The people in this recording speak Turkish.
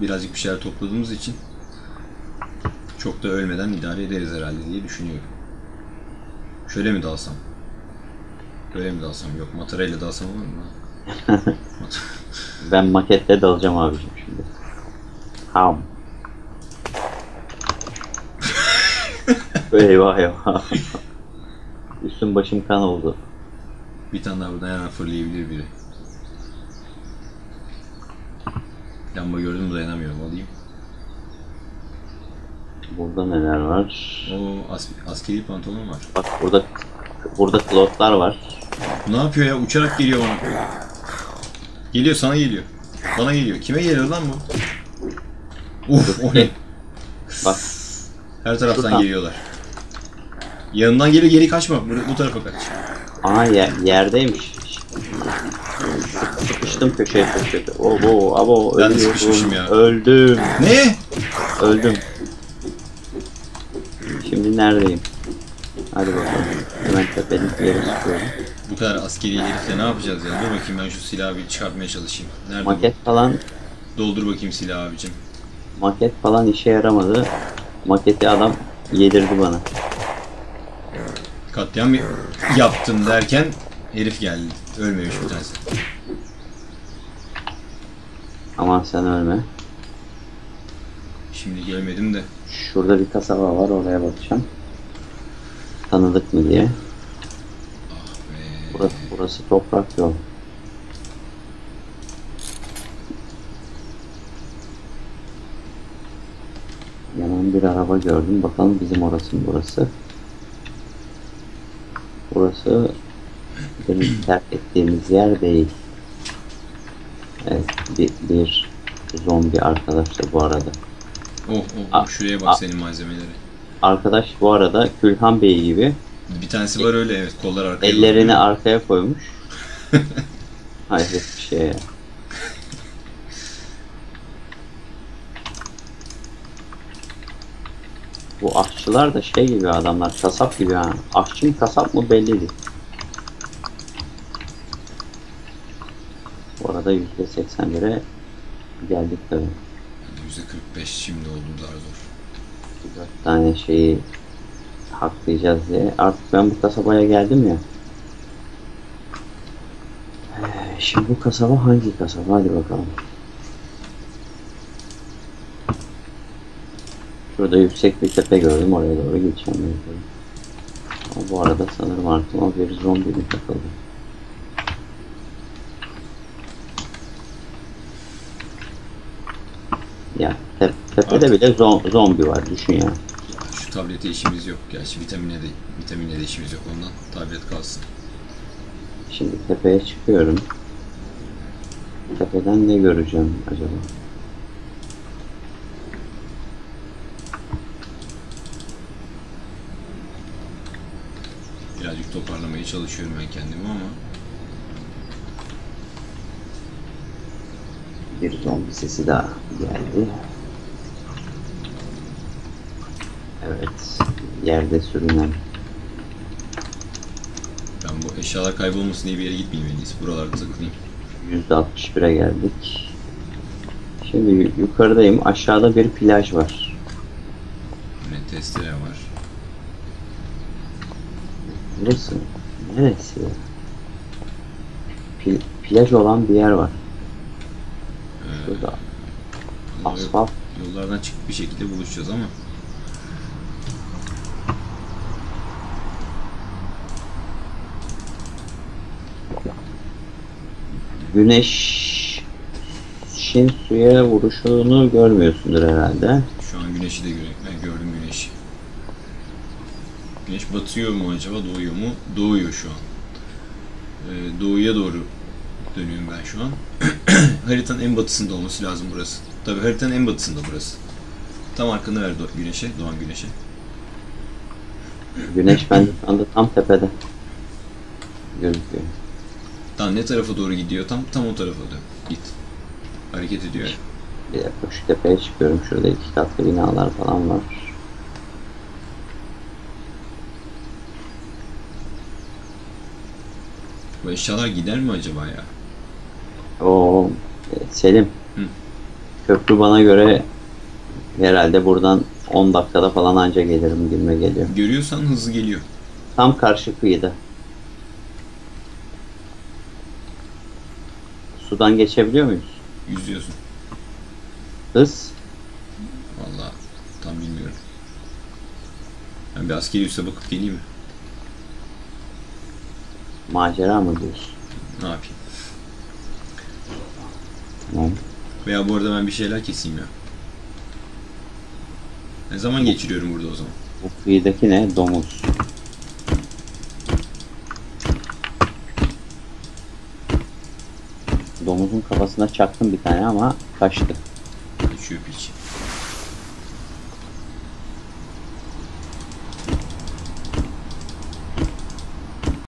Birazcık bir şeyler topladığımız için çok da ölmeden idare ederiz herhalde diye düşünüyorum. Şöyle mi dalsam? Böyle mi dalsam? Yok matarayla dalsam olur mu? Ben maketle dalacağım abicim şimdi. Ham. eyvah eyvah. Üstüm başım kan oldu. bir tane daha buradan hemen fırlayabilir biri. Lamba gördüm dayanamıyorum alayım. Burada neler var? O as- askeri pantolon var. Bak burada burada slotlar var. Ne yapıyor ya? Uçarak geliyor bana. Geliyor sana geliyor. Bana geliyor. Kime geliyor lan bu? Uf o ne? Bak Her taraftan Şuradan. geliyorlar. Yanından geliyor geri kaçma. Bu, bu tarafa kaç. Aa yer, yerdeymiş. Sıkıştım köşeye köşede. Abo abo Ben de ölüyorum. sıkışmışım ya. Öldüm. Ne? Öldüm. Şimdi neredeyim? Hadi bakalım. Hemen tepenin yere çıkıyorum. Bu kadar askeri herifle ne yapacağız ya? Dur bakayım ben şu silahı bir çıkartmaya çalışayım. Nerede Maket falan bu? Doldur bakayım silahı abicim. maket falan işe yaramadı. Maketi adam yedirdi bana. Katliam yaptım derken herif geldi. Ölmemiş bir tanesi. Aman sen ölme. Şimdi gelmedim de. Şurada bir kasaba var oraya bakacağım. Tanıdık mı diye. Ve Burası, burası toprak yol. Yanan bir araba gördüm. Bakalım bizim orası mı burası? Burası terk ettiğimiz yer değil. Evet, bir, bir zombi arkadaş da bu arada. oh oh, şuraya a- bak senin malzemeleri. Arkadaş bu arada Külhan Bey gibi Bir tanesi var öyle evet kollar arkaya. ellerini bakıyor. arkaya koymuş. Hayret bir şey ya. Bu aşçılar da şey gibi adamlar, kasap gibi ha. Aşçı mı kasap mı belli değil. Bu arada %81'e geldik tabii. %45 şimdi oldu daha zor. Dört tane şeyi haklayacağız diye. Artık ben bu kasabaya geldim ya. Ee, Şimdi bu kasaba hangi kasaba? Hadi bakalım. Şurada yüksek bir tepe gördüm. Oraya doğru geçeceğim. bu arada sanırım aklıma bir zombi mi takıldı. Ya te- tepede bile zo- zombi var düşün ya. Şu tablete işimiz yok. Gerçi vitamine de vitamine de işimiz yok ondan. Tablet kalsın. Şimdi tepeye çıkıyorum. Tepeden ne göreceğim acaba? Birazcık toparlamaya çalışıyorum ben kendimi ama Bir zombi sesi daha geldi. Evet, yerde sürünen. ben bu eşyalar kaybolmasın diye bir yere gitmeyeyim en iyisi. Buralarda takılayım. %61'e geldik. Şimdi yu- yukarıdayım. Aşağıda bir plaj var. Yine testere var. Burası neresi? Pil- plaj olan bir yer var. Şurada yol- asfalt Yollardan çıkıp bir şekilde buluşacağız ama güneşin suya vuruşunu görmüyorsundur herhalde. şu an güneşi de görüyorum. Gördüm güneşi. Güneş batıyor mu acaba doğuyor mu? Doğuyor şu an. Ee, doğuya doğru dönüyorum ben şu an. haritanın en batısında olması lazım burası. Tabii haritanın en batısında burası. Tam arkanı ver do- güneşe, doğan güneşe. Güneş bende şu anda tam tepede gözüküyor. Tam ne tarafa doğru gidiyor? Tam tam o tarafa dön. Git. Hareket ediyor. Bir dakika şu tepeye çıkıyorum. Şurada iki katlı binalar falan var. Bu eşyalar gider mi acaba ya? Oo, Selim. Hı. Köprü bana göre herhalde buradan 10 dakikada falan anca gelirim gibime geliyor. Görüyorsan hızlı geliyor. Tam karşı kıyıda. Sudan geçebiliyor muyuz? Yüzüyorsun. Hız Vallahi tam bilmiyorum. Ben bir askeri üsse bakıp geleyim mi? macera mı diyorsun? Ne yapayım? Tamam. Veya bu arada ben bir şeyler keseyim ya. Ne zaman geçiriyorum burada o zaman? Bu kıyıdaki ne? Domuz. Domuzun kafasına çaktım bir tane ama kaçtı. Kaçıyor piç.